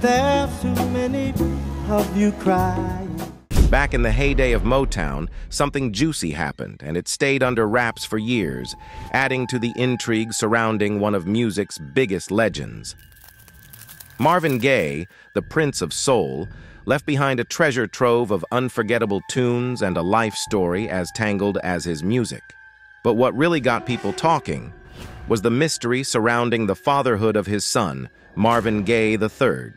there's too many of you crying. Back in the heyday of Motown, something juicy happened, and it stayed under wraps for years, adding to the intrigue surrounding one of music's biggest legends. Marvin Gaye, the Prince of Soul, left behind a treasure trove of unforgettable tunes and a life story as tangled as his music. But what really got people talking was the mystery surrounding the fatherhood of his son, Marvin Gaye III.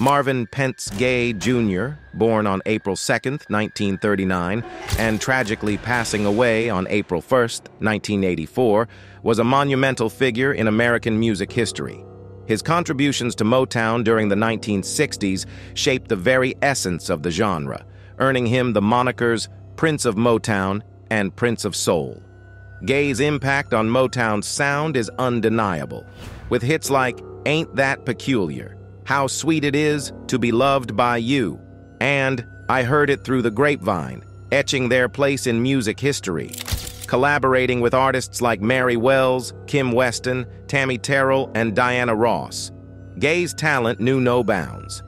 Marvin Pentz Gay Jr., born on April 2, 1939, and tragically passing away on April 1, 1984, was a monumental figure in American music history. His contributions to Motown during the 1960s shaped the very essence of the genre, earning him the monikers Prince of Motown and Prince of Soul. Gaye's impact on Motown's sound is undeniable, with hits like Ain't That Peculiar, how Sweet It Is to Be Loved by You, and I Heard It Through the Grapevine, etching their place in music history. Collaborating with artists like Mary Wells, Kim Weston, Tammy Terrell, and Diana Ross. Gaye's talent knew no bounds.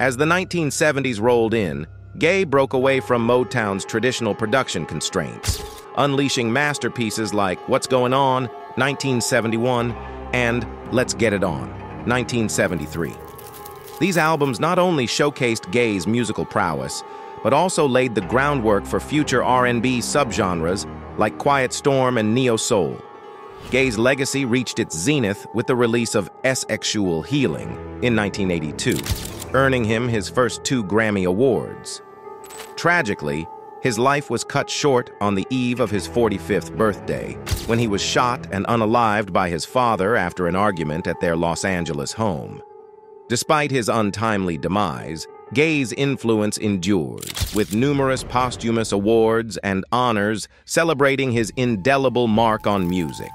As the 1970s rolled in, Gaye broke away from Motown's traditional production constraints, unleashing masterpieces like What's Going On, 1971, and Let's Get It On, 1973. These albums not only showcased Gaye's musical prowess, but also laid the groundwork for future R&B subgenres like Quiet Storm and Neo Soul. Gaye's legacy reached its zenith with the release of Sexual Healing in 1982, earning him his first two Grammy Awards. Tragically, his life was cut short on the eve of his 45th birthday, when he was shot and unalived by his father after an argument at their Los Angeles home. Despite his untimely demise, Gaye's influence endures, with numerous posthumous awards and honors celebrating his indelible mark on music.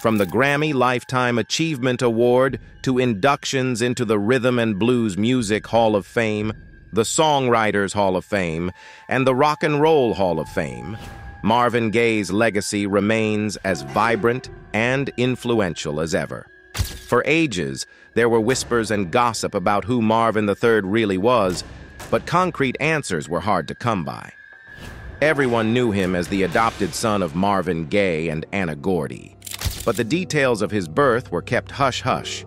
From the Grammy Lifetime Achievement Award to inductions into the Rhythm and Blues Music Hall of Fame, the Songwriters Hall of Fame, and the Rock and Roll Hall of Fame, Marvin Gaye's legacy remains as vibrant and influential as ever. For ages, there were whispers and gossip about who Marvin III really was, but concrete answers were hard to come by. Everyone knew him as the adopted son of Marvin Gaye and Anna Gordy, but the details of his birth were kept hush-hush.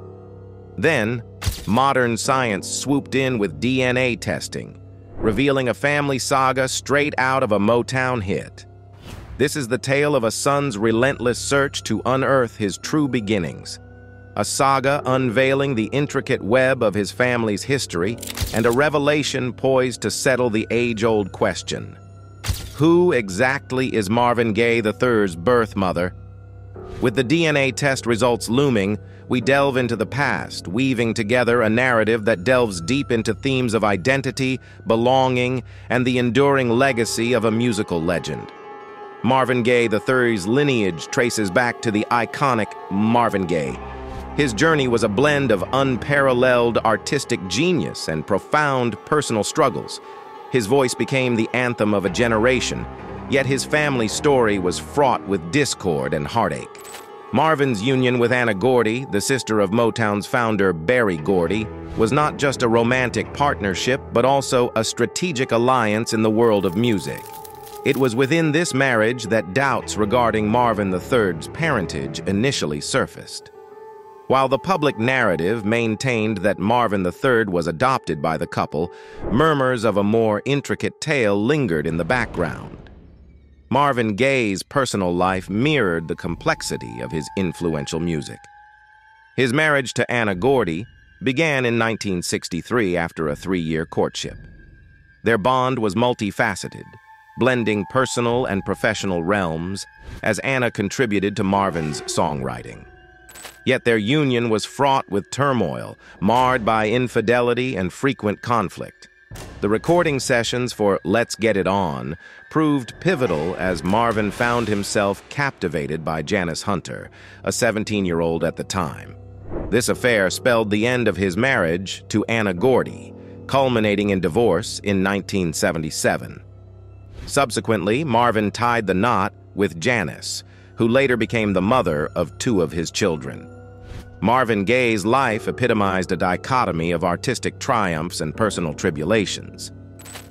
Then, modern science swooped in with DNA testing, revealing a family saga straight out of a Motown hit. This is the tale of a son's relentless search to unearth his true beginnings, a saga unveiling the intricate web of his family's history, and a revelation poised to settle the age-old question. Who exactly is Marvin Gaye III's birth mother? With the DNA test results looming, we delve into the past, weaving together a narrative that delves deep into themes of identity, belonging, and the enduring legacy of a musical legend. Marvin Gaye III's lineage traces back to the iconic Marvin Gaye, his journey was a blend of unparalleled artistic genius and profound personal struggles. His voice became the anthem of a generation, yet his family story was fraught with discord and heartache. Marvin's union with Anna Gordy, the sister of Motown's founder Berry Gordy, was not just a romantic partnership, but also a strategic alliance in the world of music. It was within this marriage that doubts regarding Marvin III's parentage initially surfaced. While the public narrative maintained that Marvin III was adopted by the couple, murmurs of a more intricate tale lingered in the background. Marvin Gaye's personal life mirrored the complexity of his influential music. His marriage to Anna Gordy began in 1963 after a three-year courtship. Their bond was multifaceted, blending personal and professional realms as Anna contributed to Marvin's songwriting. Yet their union was fraught with turmoil, marred by infidelity and frequent conflict. The recording sessions for Let's Get It On proved pivotal as Marvin found himself captivated by Janice Hunter, a 17-year-old at the time. This affair spelled the end of his marriage to Anna Gordy, culminating in divorce in 1977. Subsequently, Marvin tied the knot with Janice, who later became the mother of two of his children. Marvin Gaye's life epitomized a dichotomy of artistic triumphs and personal tribulations.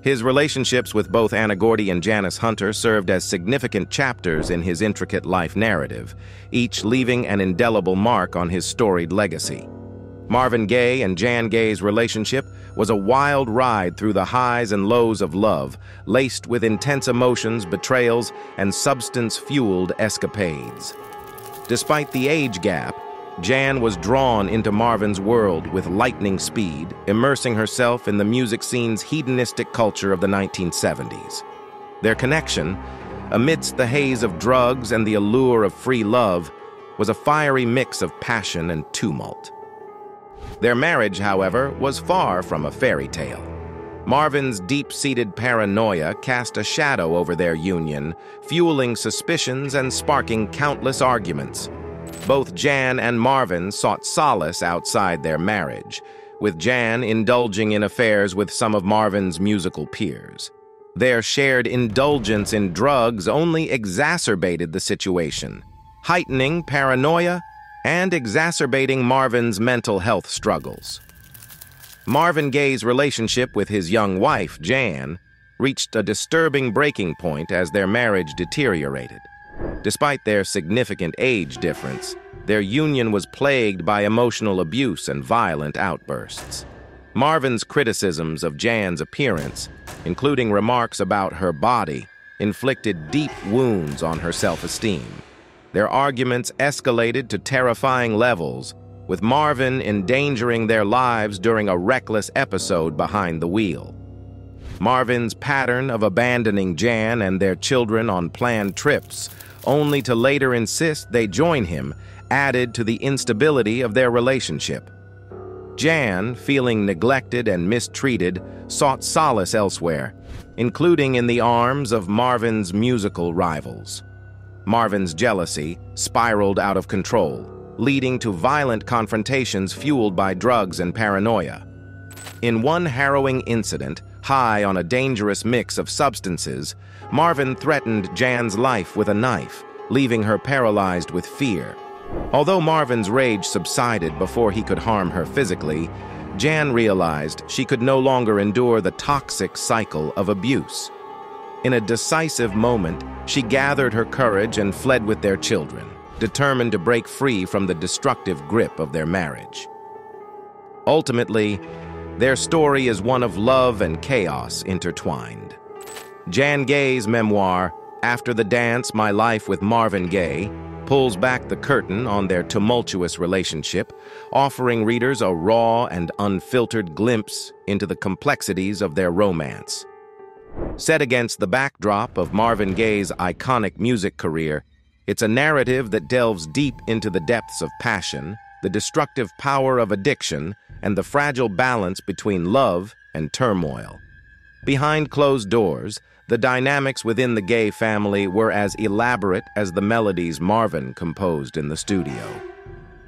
His relationships with both Anna Gordy and Janice Hunter served as significant chapters in his intricate life narrative, each leaving an indelible mark on his storied legacy. Marvin Gaye and Jan Gaye's relationship was a wild ride through the highs and lows of love, laced with intense emotions, betrayals, and substance-fueled escapades. Despite the age gap, Jan was drawn into Marvin's world with lightning speed, immersing herself in the music scene's hedonistic culture of the 1970s. Their connection, amidst the haze of drugs and the allure of free love, was a fiery mix of passion and tumult. Their marriage, however, was far from a fairy tale. Marvin's deep-seated paranoia cast a shadow over their union, fueling suspicions and sparking countless arguments. Both Jan and Marvin sought solace outside their marriage, with Jan indulging in affairs with some of Marvin's musical peers. Their shared indulgence in drugs only exacerbated the situation, heightening paranoia and exacerbating Marvin's mental health struggles. Marvin Gaye's relationship with his young wife, Jan, reached a disturbing breaking point as their marriage deteriorated. Despite their significant age difference, their union was plagued by emotional abuse and violent outbursts. Marvin's criticisms of Jan's appearance, including remarks about her body, inflicted deep wounds on her self-esteem. Their arguments escalated to terrifying levels, with Marvin endangering their lives during a reckless episode behind the wheel. Marvin's pattern of abandoning Jan and their children on planned trips only to later insist they join him, added to the instability of their relationship. Jan, feeling neglected and mistreated, sought solace elsewhere, including in the arms of Marvin's musical rivals. Marvin's jealousy spiraled out of control, leading to violent confrontations fueled by drugs and paranoia. In one harrowing incident, high on a dangerous mix of substances, Marvin threatened Jan's life with a knife, leaving her paralyzed with fear. Although Marvin's rage subsided before he could harm her physically, Jan realized she could no longer endure the toxic cycle of abuse. In a decisive moment, she gathered her courage and fled with their children, determined to break free from the destructive grip of their marriage. Ultimately, their story is one of love and chaos intertwined. Jan Gaye's memoir, After the Dance, My Life with Marvin Gaye, pulls back the curtain on their tumultuous relationship, offering readers a raw and unfiltered glimpse into the complexities of their romance. Set against the backdrop of Marvin Gaye's iconic music career, it's a narrative that delves deep into the depths of passion, the destructive power of addiction, and the fragile balance between love and turmoil. Behind closed doors, the dynamics within the Gaye family were as elaborate as the melodies Marvin composed in the studio.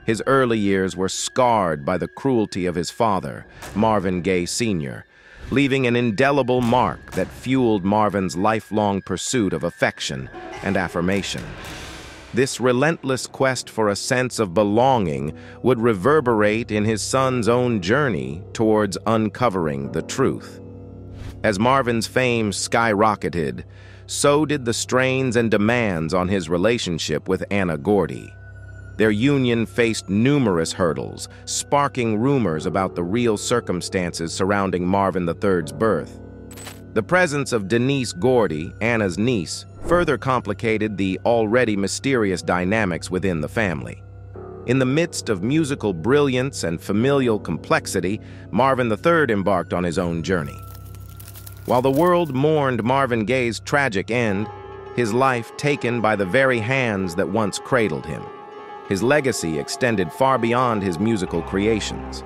His early years were scarred by the cruelty of his father, Marvin Gaye Sr., leaving an indelible mark that fueled Marvin's lifelong pursuit of affection and affirmation. This relentless quest for a sense of belonging would reverberate in his son's own journey towards uncovering the truth. As Marvin's fame skyrocketed, so did the strains and demands on his relationship with Anna Gordy. Their union faced numerous hurdles, sparking rumors about the real circumstances surrounding Marvin III's birth. The presence of Denise Gordy, Anna's niece, further complicated the already mysterious dynamics within the family. In the midst of musical brilliance and familial complexity, Marvin III embarked on his own journey. While the world mourned Marvin Gaye's tragic end, his life taken by the very hands that once cradled him. His legacy extended far beyond his musical creations.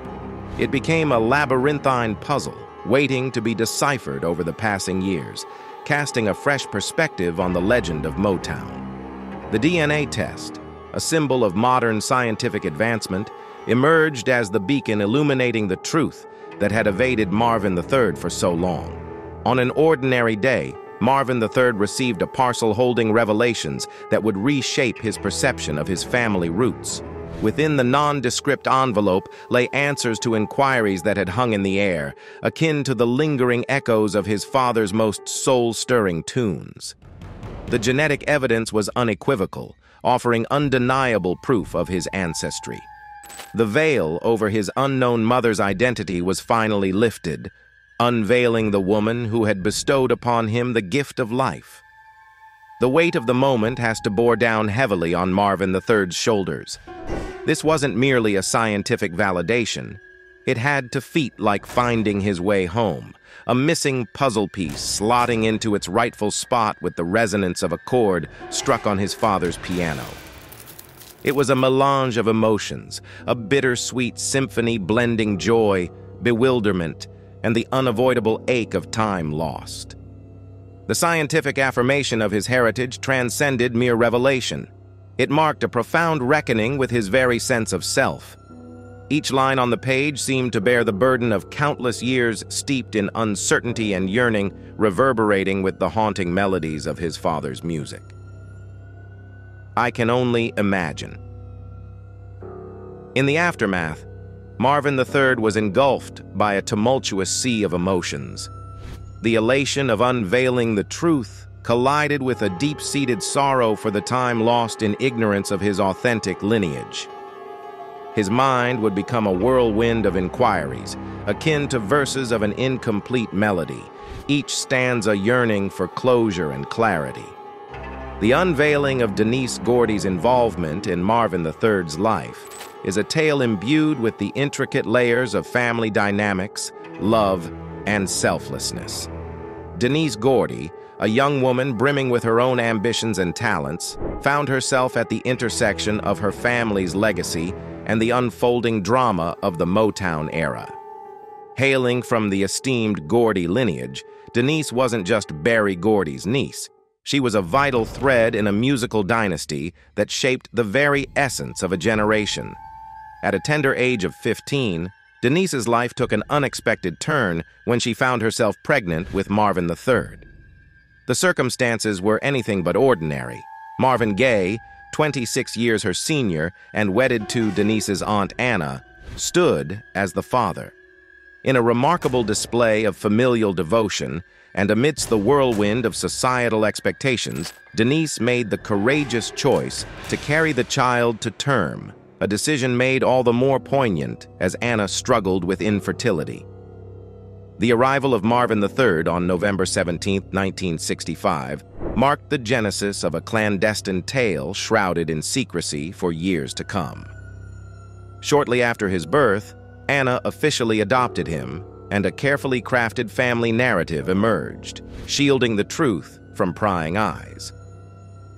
It became a labyrinthine puzzle, waiting to be deciphered over the passing years, casting a fresh perspective on the legend of Motown. The DNA test, a symbol of modern scientific advancement, emerged as the beacon illuminating the truth that had evaded Marvin III for so long. On an ordinary day, Marvin III received a parcel holding revelations that would reshape his perception of his family roots. Within the nondescript envelope lay answers to inquiries that had hung in the air, akin to the lingering echoes of his father's most soul-stirring tunes. The genetic evidence was unequivocal, offering undeniable proof of his ancestry. The veil over his unknown mother's identity was finally lifted, unveiling the woman who had bestowed upon him the gift of life. The weight of the moment has to bore down heavily on Marvin III's shoulders. This wasn't merely a scientific validation. It had to feet like finding his way home, a missing puzzle piece slotting into its rightful spot with the resonance of a chord struck on his father's piano. It was a melange of emotions, a bittersweet symphony blending joy, bewilderment, and the unavoidable ache of time lost. The scientific affirmation of his heritage transcended mere revelation. It marked a profound reckoning with his very sense of self. Each line on the page seemed to bear the burden of countless years steeped in uncertainty and yearning, reverberating with the haunting melodies of his father's music. I can only imagine. In the aftermath, Marvin III was engulfed by a tumultuous sea of emotions. The elation of unveiling the truth collided with a deep-seated sorrow for the time lost in ignorance of his authentic lineage. His mind would become a whirlwind of inquiries, akin to verses of an incomplete melody, each stanza yearning for closure and clarity. The unveiling of Denise Gordy's involvement in Marvin III's life is a tale imbued with the intricate layers of family dynamics, love, and selflessness. Denise Gordy, a young woman brimming with her own ambitions and talents, found herself at the intersection of her family's legacy and the unfolding drama of the Motown era. Hailing from the esteemed Gordy lineage, Denise wasn't just Berry Gordy's niece. She was a vital thread in a musical dynasty that shaped the very essence of a generation. At a tender age of 15, Denise's life took an unexpected turn when she found herself pregnant with Marvin III. The circumstances were anything but ordinary. Marvin Gaye, 26 years her senior and wedded to Denise's aunt Anna, stood as the father. In a remarkable display of familial devotion, and amidst the whirlwind of societal expectations, Denise made the courageous choice to carry the child to term a decision made all the more poignant as Anna struggled with infertility. The arrival of Marvin III on November 17, 1965, marked the genesis of a clandestine tale shrouded in secrecy for years to come. Shortly after his birth, Anna officially adopted him, and a carefully crafted family narrative emerged, shielding the truth from prying eyes.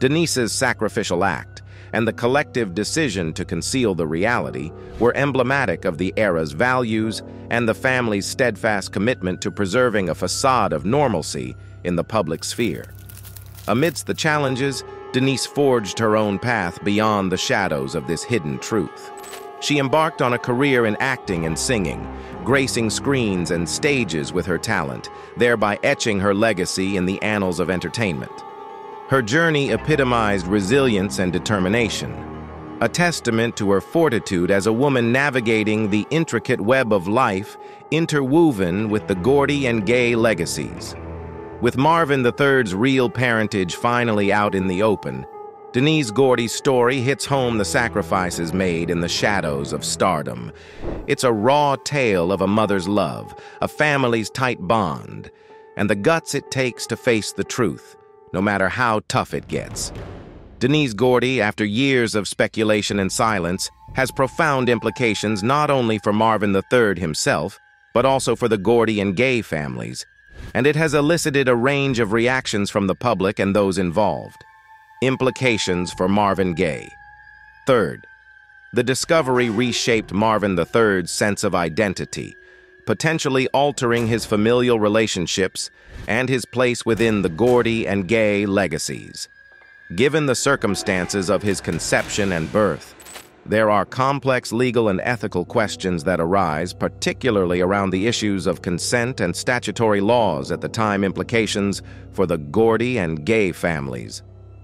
Denise's sacrificial act, and the collective decision to conceal the reality were emblematic of the era's values and the family's steadfast commitment to preserving a facade of normalcy in the public sphere. Amidst the challenges, Denise forged her own path beyond the shadows of this hidden truth. She embarked on a career in acting and singing, gracing screens and stages with her talent, thereby etching her legacy in the annals of entertainment. Her journey epitomized resilience and determination, a testament to her fortitude as a woman navigating the intricate web of life interwoven with the Gordy and Gaye legacies. With Marvin III's real parentage finally out in the open, Denise Gordy's story hits home the sacrifices made in the shadows of stardom. It's a raw tale of a mother's love, a family's tight bond, and the guts it takes to face the truth no matter how tough it gets. Denise Gordy, after years of speculation and silence, has profound implications not only for Marvin III himself, but also for the Gordy and Gaye families, and it has elicited a range of reactions from the public and those involved. Implications for Marvin Gaye. Third, the discovery reshaped Marvin III's sense of identity, potentially altering his familial relationships and his place within the Gordy and Gaye legacies. Given the circumstances of his conception and birth, there are complex legal and ethical questions that arise, particularly around the issues of consent and statutory laws at the time implications for the Gordy and Gaye families.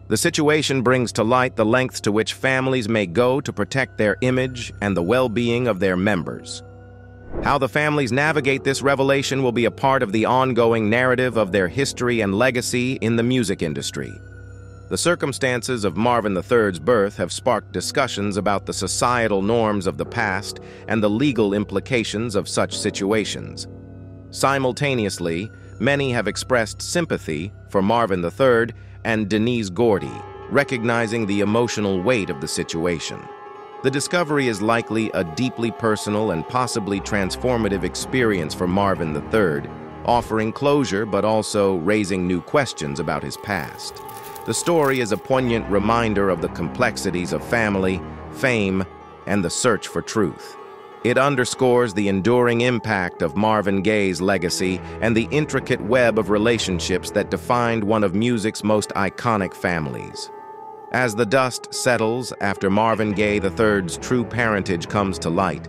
The situation brings to light the lengths to which families may go to protect their image and the well-being of their members. How the families navigate this revelation will be a part of the ongoing narrative of their history and legacy in the music industry. The circumstances of Marvin III's birth have sparked discussions about the societal norms of the past and the legal implications of such situations. Simultaneously, many have expressed sympathy for Marvin III and Denise Gordy, recognizing the emotional weight of the situation. The discovery is likely a deeply personal and possibly transformative experience for Marvin III, offering closure but also raising new questions about his past. The story is a poignant reminder of the complexities of family, fame, and the search for truth. It underscores the enduring impact of Marvin Gaye's legacy and the intricate web of relationships that defined one of music's most iconic families. As the dust settles after Marvin Gaye III's true parentage comes to light,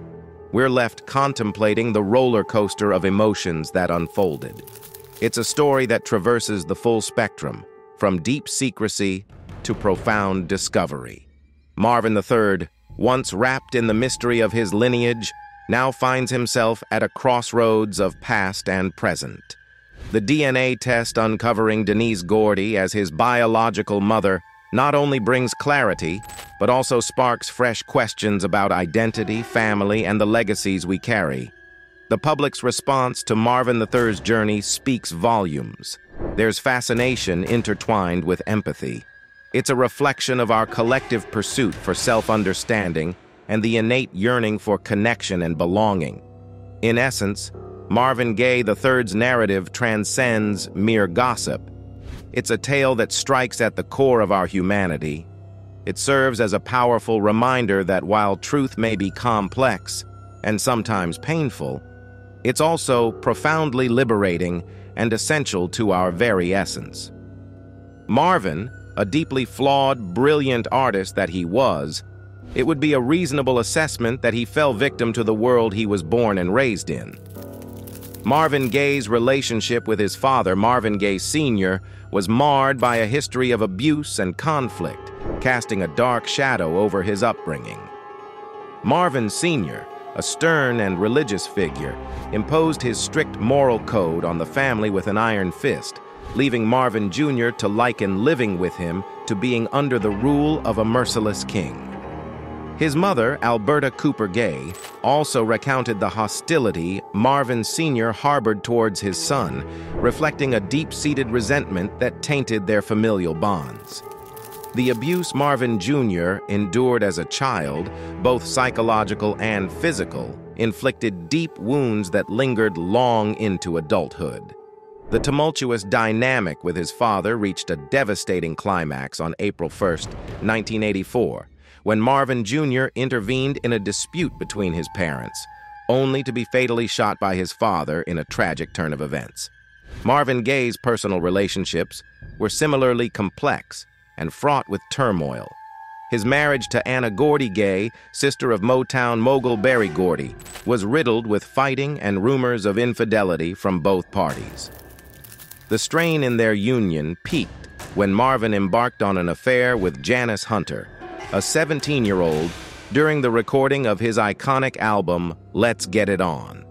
we're left contemplating the roller coaster of emotions that unfolded. It's a story that traverses the full spectrum, from deep secrecy to profound discovery. Marvin III, once wrapped in the mystery of his lineage, now finds himself at a crossroads of past and present. The DNA test uncovering Denise Gordy as his biological mother not only brings clarity, but also sparks fresh questions about identity, family, and the legacies we carry. The public's response to Marvin III's journey speaks volumes. There's fascination intertwined with empathy. It's a reflection of our collective pursuit for self-understanding and the innate yearning for connection and belonging. In essence, Marvin Gaye III's narrative transcends mere gossip it's a tale that strikes at the core of our humanity. It serves as a powerful reminder that while truth may be complex and sometimes painful, it's also profoundly liberating and essential to our very essence. Marvin, a deeply flawed, brilliant artist that he was, it would be a reasonable assessment that he fell victim to the world he was born and raised in. Marvin Gaye's relationship with his father, Marvin Gaye Sr., was marred by a history of abuse and conflict, casting a dark shadow over his upbringing. Marvin Sr., a stern and religious figure, imposed his strict moral code on the family with an iron fist, leaving Marvin Jr. to liken living with him to being under the rule of a merciless king. His mother, Alberta Cooper Gay, also recounted the hostility Marvin Sr. harbored towards his son, reflecting a deep-seated resentment that tainted their familial bonds. The abuse Marvin Jr. endured as a child, both psychological and physical, inflicted deep wounds that lingered long into adulthood. The tumultuous dynamic with his father reached a devastating climax on April 1, 1984, when Marvin Jr. intervened in a dispute between his parents, only to be fatally shot by his father in a tragic turn of events. Marvin Gaye's personal relationships were similarly complex and fraught with turmoil. His marriage to Anna Gordy Gaye, sister of Motown mogul Berry Gordy, was riddled with fighting and rumors of infidelity from both parties. The strain in their union peaked when Marvin embarked on an affair with Janice Hunter, a 17-year-old, during the recording of his iconic album, Let's Get It On.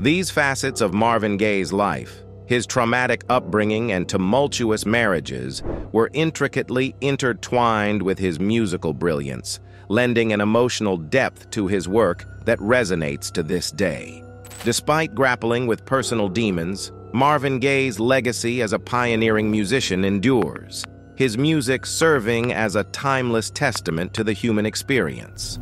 These facets of Marvin Gaye's life, his traumatic upbringing and tumultuous marriages, were intricately intertwined with his musical brilliance, lending an emotional depth to his work that resonates to this day. Despite grappling with personal demons, Marvin Gaye's legacy as a pioneering musician endures his music serving as a timeless testament to the human experience.